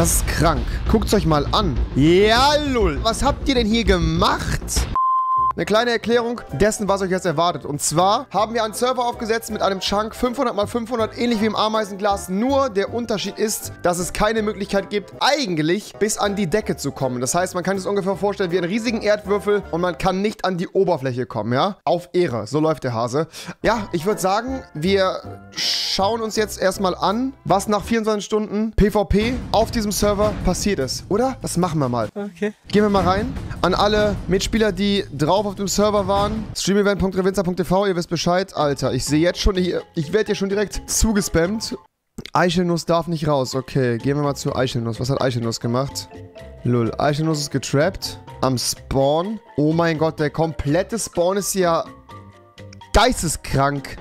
Das ist krank. Guckt's euch mal an. Ja, lul. Was habt ihr denn hier gemacht? Eine kleine Erklärung dessen, was euch jetzt erwartet. Und zwar haben wir einen Server aufgesetzt mit einem Chunk 500 x 500, ähnlich wie im Ameisenglas. Nur der Unterschied ist, dass es keine Möglichkeit gibt, eigentlich bis an die Decke zu kommen. Das heißt, man kann es ungefähr vorstellen wie einen riesigen Erdwürfel und man kann nicht an die Oberfläche kommen, ja? Auf Ehre. So läuft der Hase. Ja, ich würde sagen, wir schauen uns jetzt erstmal an, was nach 24 Stunden PvP auf diesem Server passiert ist. Oder? Das machen wir mal. Okay. Gehen wir mal rein. An alle Mitspieler, die drauf auf dem Server waren. Streamevent.revinza.tv, ihr wisst Bescheid. Alter, ich sehe jetzt schon, ich, ich werde hier schon direkt zugespammt. Eichelnuss darf nicht raus. Okay, gehen wir mal zu Eichelnuss. Was hat Eichelnuss gemacht? Lull. Eichelnuss ist getrappt. Am Spawn. Oh mein Gott, der komplette Spawn ist ja geisteskrank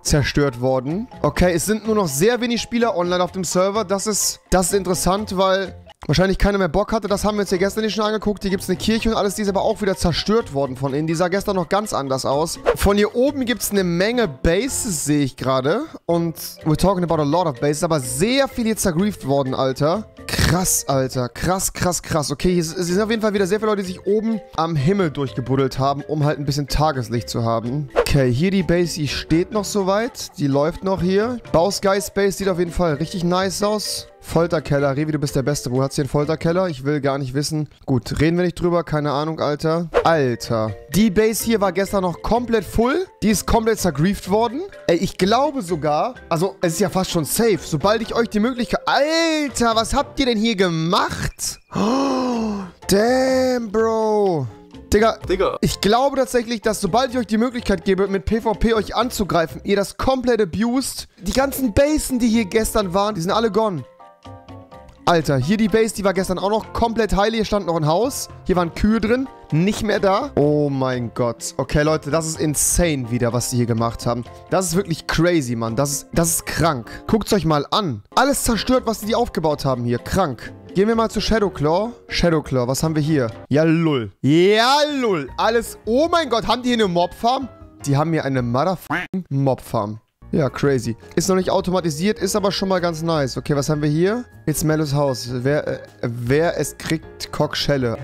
zerstört worden. Okay, es sind nur noch sehr wenig Spieler online auf dem Server. Das ist, das ist interessant, weil wahrscheinlich keiner mehr Bock hatte. Das haben wir uns ja gestern nicht schon angeguckt. Hier gibt es eine Kirche und alles. Die ist aber auch wieder zerstört worden von innen. Die sah gestern noch ganz anders aus. Von hier oben gibt es eine Menge Bases, sehe ich gerade. Und we're talking about a lot of bases. Aber sehr viel hier zergrieft worden, Alter. Krass, Alter. Krass, krass, krass. Okay, hier sind auf jeden Fall wieder sehr viele Leute, die sich oben am Himmel durchgebuddelt haben, um halt ein bisschen Tageslicht zu haben. Okay, hier die Base, die steht noch soweit. Die läuft noch hier. Bausky Space sieht auf jeden Fall richtig nice aus. Folterkeller. Revi, du bist der Beste. Wo hat's hier einen Folterkeller? Ich will gar nicht wissen. Gut, reden wir nicht drüber. Keine Ahnung, Alter. Alter. Die Base hier war gestern noch komplett full. Die ist komplett zergrieft worden. Ey, ich glaube sogar, also es ist ja fast schon safe. Sobald ich euch die Möglichkeit... Alter, was habt ihr denn hier gemacht? Oh, damn, Bro. Digga, Digga. ich glaube tatsächlich, dass sobald ich euch die Möglichkeit gebe, mit PvP euch anzugreifen, ihr das komplett abused. Die ganzen Basen, die hier gestern waren, die sind alle gone. Alter, hier die Base, die war gestern auch noch komplett heil. Hier stand noch ein Haus. Hier waren Kühe drin. Nicht mehr da. Oh mein Gott. Okay, Leute, das ist insane wieder, was die hier gemacht haben. Das ist wirklich crazy, Mann. Das ist, das ist krank. Guckt euch mal an. Alles zerstört, was die aufgebaut haben hier. Krank. Gehen wir mal zu Shadowclaw. Shadowclaw, was haben wir hier? Ja, lull. Ja, lull. Alles... Oh mein Gott, haben die hier eine Mobfarm? Die haben hier eine motherfucking Mobfarm. Ja, crazy. Ist noch nicht automatisiert, ist aber schon mal ganz nice. Okay, was haben wir hier? It's Mellos Haus. Wer, äh, wer es kriegt, Kockschelle.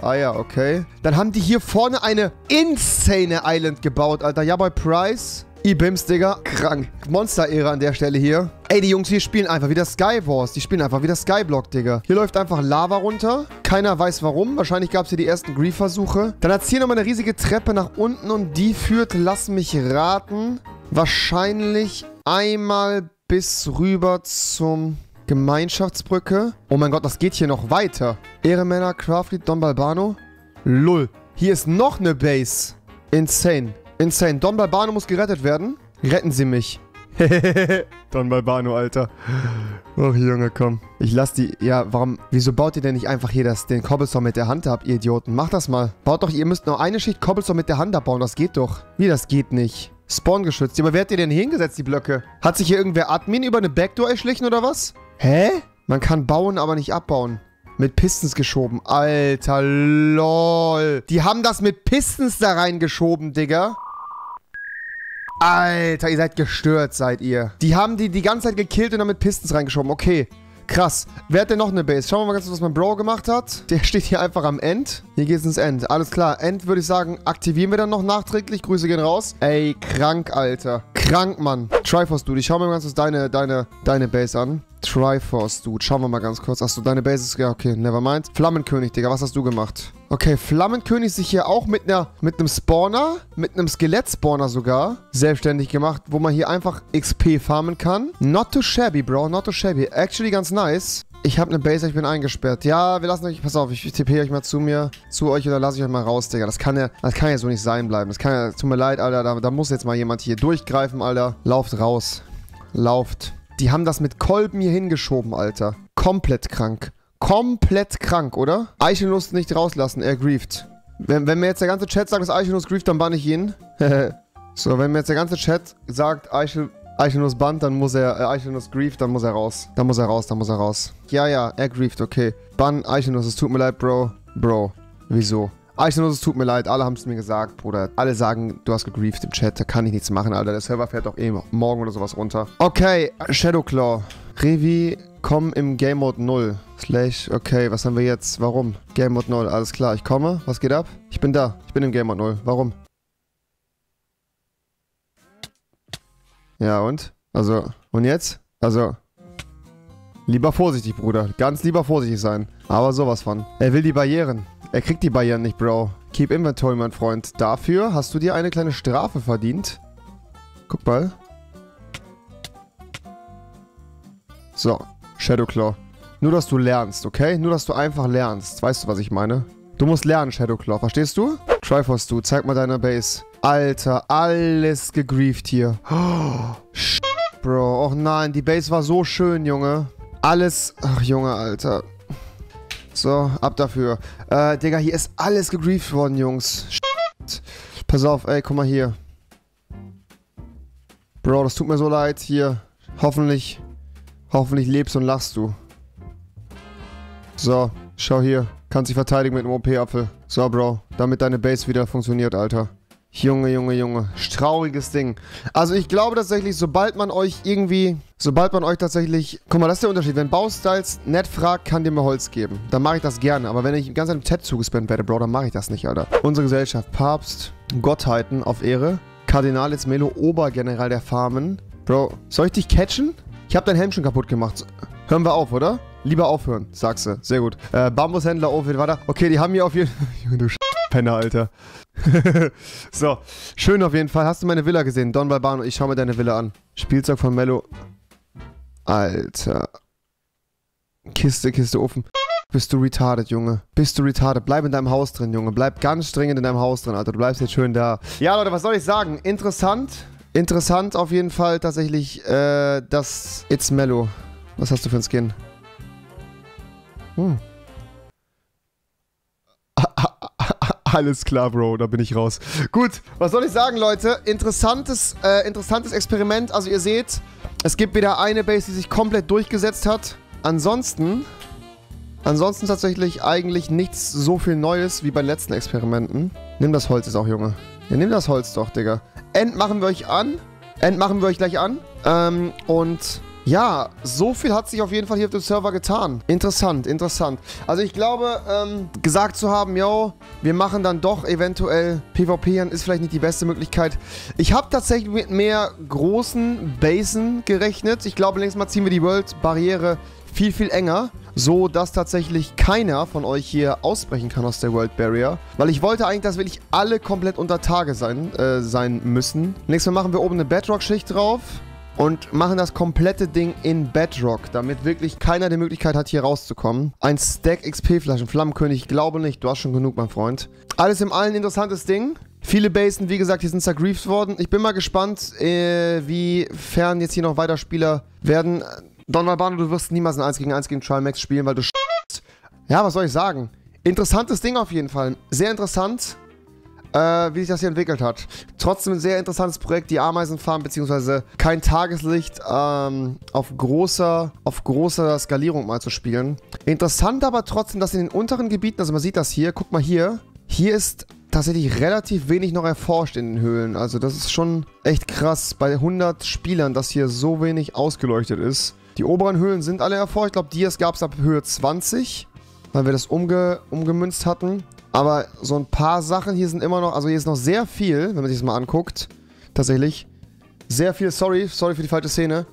Ah ja, okay. Dann haben die hier vorne eine insane Island gebaut, Alter. Ja, bei Price. E-Bims, Digga. Krank. Monster-Ära an der Stelle hier. Ey, die Jungs hier spielen einfach wie das Skywars. Die spielen einfach wie das Skyblock, Digga. Hier läuft einfach Lava runter. Keiner weiß warum. Wahrscheinlich gab es hier die ersten Grief-Versuche. Dann hat es hier nochmal eine riesige Treppe nach unten und die führt, lass mich raten, wahrscheinlich einmal bis rüber zum Gemeinschaftsbrücke. Oh mein Gott, das geht hier noch weiter. Ehremänner, Craftlead, Don Balbano. Lull. Hier ist noch eine Base. Insane. Insane. Don Balbano muss gerettet werden. Retten Sie mich. Don Balbano, Alter. Ach, Junge, komm. Ich lass die... Ja, warum... Wieso baut ihr denn nicht einfach hier das, den Cobblestone mit der Hand ab, ihr Idioten? Macht das mal. Baut doch... Ihr müsst nur eine Schicht Cobblestone mit der Hand abbauen. Das geht doch. Wie, das geht nicht? Spawn geschützt. Aber wer hat ihr denn hier hingesetzt, die Blöcke? Hat sich hier irgendwer Admin über eine Backdoor erschlichen oder was? Hä? Man kann bauen, aber nicht abbauen. Mit Pistons geschoben. Alter, lol. Die haben das mit Pistons da reingeschoben, Digga. Alter, ihr seid gestört, seid ihr. Die haben die die ganze Zeit gekillt und dann mit Pistons reingeschoben. Okay, krass. Wer hat denn noch eine Base? Schauen wir mal ganz kurz, was mein Bro gemacht hat. Der steht hier einfach am End. Hier geht's ins End. Alles klar. End würde ich sagen, aktivieren wir dann noch nachträglich. Grüße gehen raus. Ey, krank, Alter. Krank, Mann. Triforce, Dude. Ich schau mir mal ganz kurz deine, deine, deine Base an. Triforce, Dude. Schauen wir mal ganz kurz. Achso, deine Base ist... Ja, okay, nevermind. Flammenkönig, Digga. Was hast du gemacht? Okay, Flammenkönig sich hier auch mit einer mit einem Spawner, mit einem Skelett-Spawner sogar, selbstständig gemacht, wo man hier einfach XP farmen kann. Not too shabby, Bro. Not too shabby. Actually ganz nice. Ich habe eine Base, ich bin eingesperrt. Ja, wir lassen euch... Pass auf, ich tippe euch mal zu mir, zu euch oder lasse ich euch mal raus, Digga. Das kann ja, das kann ja so nicht sein bleiben. Das kann ja... Tut mir leid, Alter. Da, da muss jetzt mal jemand hier durchgreifen, Alter. Lauft raus. Lauft. Die haben das mit Kolben hier hingeschoben, Alter. Komplett krank. Komplett krank, oder? Eichelnuss nicht rauslassen, er grieft. Wenn, wenn mir jetzt der ganze Chat sagt, dass Eichelnuss grieft, dann bann ich ihn. so, wenn mir jetzt der ganze Chat sagt, Eichel, Eichelnuss bannt, dann muss er, äh, Eichelnuss grieft, dann muss er raus. Dann muss er raus, dann muss er raus. Ja, ja, er grieft, okay. Bann Eichelnuss, es tut mir leid, Bro. Bro, wieso? Eichelnuss, es tut mir leid, alle haben es mir gesagt, Bruder. Alle sagen, du hast gegrieft im Chat, da kann ich nichts machen, Alter. Der Server fährt doch eh morgen oder sowas runter. Okay, Shadowclaw. Revi Willkommen im Game Mode 0. Slash, okay, was haben wir jetzt? Warum? Game Mode 0, alles klar. Ich komme. Was geht ab? Ich bin da. Ich bin im Game Mode 0. Warum? Ja, und? Also, und jetzt? Also, lieber vorsichtig, Bruder. Ganz lieber vorsichtig sein. Aber sowas von. Er will die Barrieren. Er kriegt die Barrieren nicht, Bro. Keep Inventory, mein Freund. Dafür hast du dir eine kleine Strafe verdient. Guck mal. So, Shadowclaw. Nur, dass du lernst, okay? Nur, dass du einfach lernst. Weißt du, was ich meine? Du musst lernen, Shadowclaw. Verstehst du? Triforce, du. Zeig mal deine Base. Alter, alles gegrieft hier. Oh, Bro. Och nein, die Base war so schön, Junge. Alles... Ach, Junge, Alter. So, ab dafür. Äh, Digga, hier ist alles gegrieft worden, Jungs. Pass auf, ey, guck mal hier. Bro, das tut mir so leid. Hier. Hoffentlich Hoffentlich lebst und lachst du. So, schau hier. Kannst dich verteidigen mit einem OP-Apfel. So, Bro. Damit deine Base wieder funktioniert, Alter. Junge, Junge, Junge. Trauriges Ding. Also ich glaube tatsächlich, sobald man euch irgendwie, sobald man euch tatsächlich, guck mal, das ist der Unterschied. Wenn Baustyles nett fragt, kann dir mir Holz geben. Dann mache ich das gerne. Aber wenn ich ganz an dem Ted zugespammt werde, Bro, dann mache ich das nicht, Alter. Unsere Gesellschaft, Papst, Gottheiten auf Ehre, Kardinalis Melo, Obergeneral der Farmen. Bro, soll ich dich catchen? Ich habe dein Helm schon kaputt gemacht. Hören wir auf, oder? Lieber aufhören, sagst du. Sehr gut. Äh, Bambushändler, oh, da? Okay, die haben hier auf jeden Fall... du Penner, Alter. so, schön auf jeden Fall. Hast du meine Villa gesehen? Don Balbano, ich schau mir deine Villa an. Spielzeug von Mello. Alter. Kiste, Kiste, Ofen. Bist du retarded, Junge? Bist du retarded? Bleib in deinem Haus drin, Junge. Bleib ganz dringend in deinem Haus drin, Alter. Du bleibst jetzt schön da. Ja, Leute, was soll ich sagen? Interessant. Interessant auf jeden Fall tatsächlich äh, das It's Mellow. Was hast du für ein Skin? Hm. Alles klar, Bro, da bin ich raus. Gut, was soll ich sagen, Leute? Interessantes, äh, interessantes Experiment. Also ihr seht, es gibt wieder eine Base, die sich komplett durchgesetzt hat. Ansonsten, ansonsten tatsächlich eigentlich nichts so viel Neues wie bei den letzten Experimenten. Nimm das Holz jetzt auch, Junge. Ja, nimm das Holz doch, Digga. End machen wir euch an. End machen wir euch gleich an. Ähm, und ja, so viel hat sich auf jeden Fall hier auf dem Server getan. Interessant, interessant. Also ich glaube, ähm, gesagt zu haben, yo, wir machen dann doch eventuell PvP, ist vielleicht nicht die beste Möglichkeit. Ich habe tatsächlich mit mehr großen Basen gerechnet. Ich glaube, längst mal ziehen wir die World-Barriere viel, viel enger so dass tatsächlich keiner von euch hier ausbrechen kann aus der World Barrier. Weil ich wollte eigentlich, dass wirklich alle komplett unter Tage sein, äh, sein müssen. Nächstes Mal machen wir oben eine Bedrock-Schicht drauf und machen das komplette Ding in Bedrock, damit wirklich keiner die Möglichkeit hat, hier rauszukommen. Ein Stack XP-Flaschen, Flammenkönig, glaube nicht, du hast schon genug, mein Freund. Alles im allen interessantes Ding. Viele Basen, wie gesagt, hier sind zergrieft worden. Ich bin mal gespannt, äh, wie fern jetzt hier noch weiter Spieler werden. Don Albano, du wirst niemals ein 1 gegen 1 gegen Trimax spielen, weil du Ja, was soll ich sagen? Interessantes Ding auf jeden Fall. Sehr interessant, äh, wie sich das hier entwickelt hat. Trotzdem ein sehr interessantes Projekt, die Ameisenfarm, beziehungsweise kein Tageslicht ähm, auf, großer, auf großer Skalierung mal zu spielen. Interessant aber trotzdem, dass in den unteren Gebieten, also man sieht das hier, guck mal hier, hier ist tatsächlich relativ wenig noch erforscht in den Höhlen. Also das ist schon echt krass bei 100 Spielern, dass hier so wenig ausgeleuchtet ist. Die oberen Höhlen sind alle erforscht. Ich glaube, Dias gab es ab Höhe 20, weil wir das umge umgemünzt hatten. Aber so ein paar Sachen hier sind immer noch, also hier ist noch sehr viel, wenn man sich das mal anguckt. Tatsächlich. Sehr viel, sorry, sorry für die falsche Szene.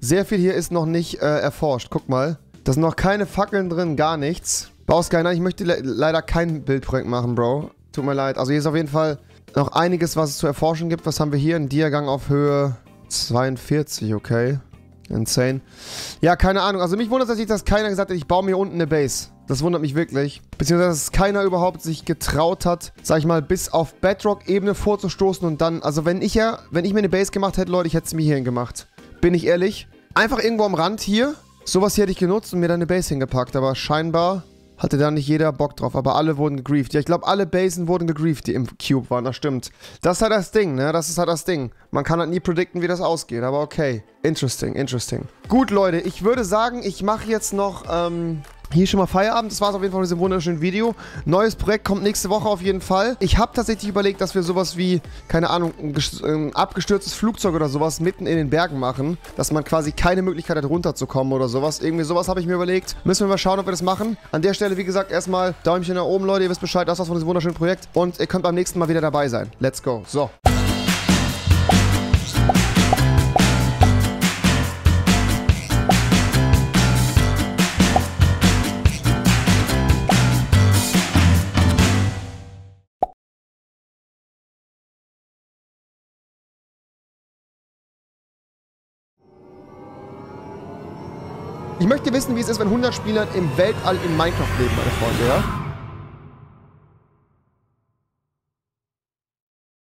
Sehr viel hier ist noch nicht äh, erforscht. Guck mal. Da sind noch keine Fackeln drin, gar nichts. Bausky, nein, ich möchte le leider kein Bildprojekt machen, Bro. Tut mir leid. Also hier ist auf jeden Fall noch einiges, was es zu erforschen gibt. Was haben wir hier? Ein Diagang auf Höhe 42, okay. Insane. Ja, keine Ahnung. Also mich wundert es, dass keiner gesagt hat, ich baue mir unten eine Base. Das wundert mich wirklich. Beziehungsweise, dass keiner überhaupt sich getraut hat, sag ich mal, bis auf Bedrock-Ebene vorzustoßen und dann, also wenn ich ja, wenn ich mir eine Base gemacht hätte, Leute, ich hätte es mir hierhin gemacht. Bin ich ehrlich. Einfach irgendwo am Rand hier. Sowas hier hätte ich genutzt und mir dann eine Base hingepackt. Aber scheinbar hatte da nicht jeder Bock drauf, aber alle wurden gegrieft. Ja, ich glaube, alle Basen wurden gegrieft, die im Cube waren, das stimmt. Das ist halt das Ding, ne? Das ist halt das Ding. Man kann halt nie predikten, wie das ausgeht, aber okay. Interesting, interesting. Gut, Leute, ich würde sagen, ich mache jetzt noch, ähm, Hier schon mal Feierabend. Das war es auf jeden Fall mit diesem wunderschönen Video. Neues Projekt kommt nächste Woche auf jeden Fall. Ich habe tatsächlich überlegt, dass wir sowas wie, keine Ahnung, ein, ein, abgestürztes Flugzeug oder sowas mitten in den Bergen machen. Dass man quasi keine Möglichkeit hat, runterzukommen oder sowas. Irgendwie sowas habe ich mir überlegt. Müssen wir mal schauen, ob wir das machen. An der Stelle, wie gesagt, erstmal Däumchen nach oben, Leute. Ihr wisst Bescheid, das war's von diesem wunderschönen Projekt. Und ihr könnt beim nächsten Mal wieder dabei sein. Let's go. So. Ich möchte wissen, wie es ist, wenn 100 Spieler im Weltall in Minecraft leben, meine Freunde, ja?